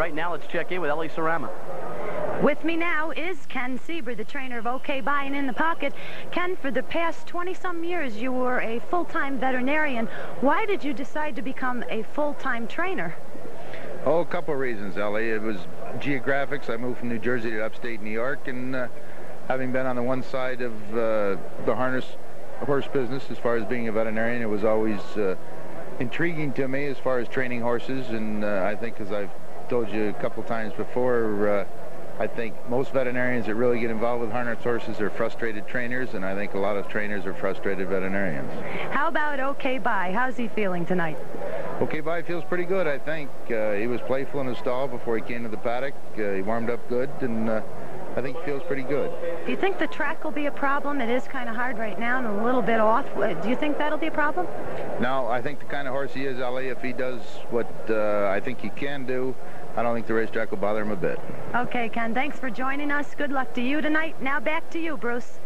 Right now, let's check in with Ellie Sarama. With me now is Ken Seeber, the trainer of OK Buy and In the Pocket. Ken, for the past 20-some years, you were a full-time veterinarian. Why did you decide to become a full-time trainer? Oh, a couple of reasons, Ellie. It was geographics. I moved from New Jersey to upstate New York, and uh, having been on the one side of uh, the harness horse business as far as being a veterinarian, it was always uh, intriguing to me as far as training horses, and uh, I think as I've told you a couple times before, uh, I think most veterinarians that really get involved with harness horses are frustrated trainers, and I think a lot of trainers are frustrated veterinarians. How about OK Buy? How's he feeling tonight? OK Buy feels pretty good, I think. Uh, he was playful in his stall before he came to the paddock. Uh, he warmed up good, and uh, I think he feels pretty good. Do you think the track will be a problem? It is kind of hard right now and a little bit off. Uh, do you think that'll be a problem? No, I think the kind of horse he is, Ali, if he does what uh, I think he can do, I don't think the racetrack will bother him a bit. Okay, Ken, thanks for joining us. Good luck to you tonight. Now back to you, Bruce.